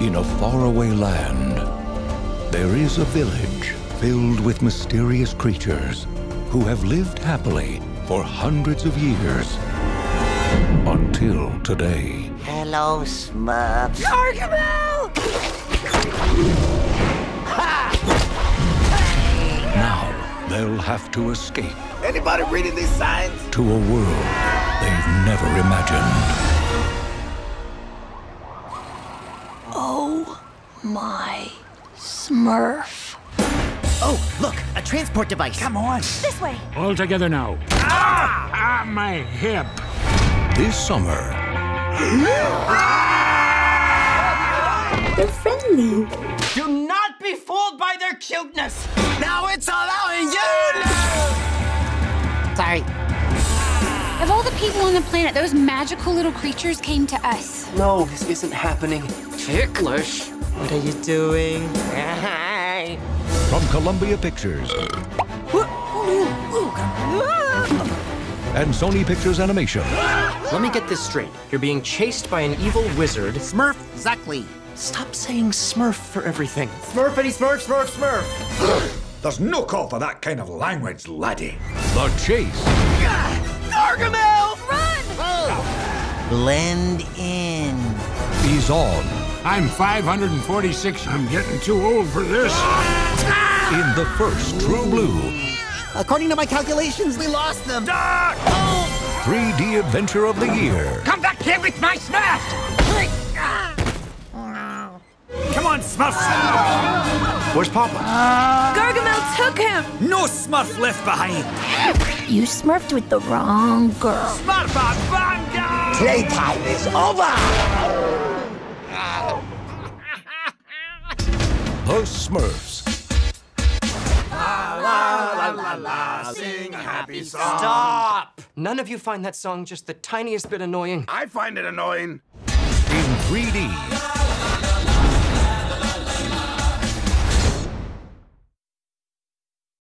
In a faraway land, there is a village filled with mysterious creatures who have lived happily for hundreds of years. Until today. Hello, Smurfs. Gargamel! Now they'll have to escape Anybody reading these signs? to a world they've never imagined. My Smurf. Oh, look, a transport device. Come on. This way. All together now. Ah! Ah, my hip. This summer, They're friendly. Do not be fooled by their cuteness. Now it's all out in you now. Sorry. Of all the people on the planet, those magical little creatures came to us. No, this isn't happening. Ticklish. What are you doing? Hi. from Columbia Pictures and Sony Pictures Animation, Let me get this straight. You're being chased by an evil wizard. Smurf Zuckley. Stop saying Smurf for everything. Smurfity Smurf, Smurf, Smurf. There's no call for that kind of language, laddie. The Chase, Gargamel! Run! Blend in. He's on I'm 546. I'm getting too old for this. in the first True Blue According to my calculations, we lost them. 3D adventure of the year. Come back here with my Smurf! Come on, Smurfs. Where's Papa? Gargamel took him! No Smurf left behind. You smurfed with the wrong girl. Smurf Banga! Playtime is over. The Smurfs. La la la la la, Sing a happy song. Stop! None of you find that song just the tiniest bit annoying. I find it annoying. in 3D.